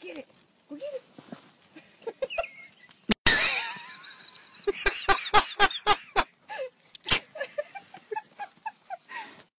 get it.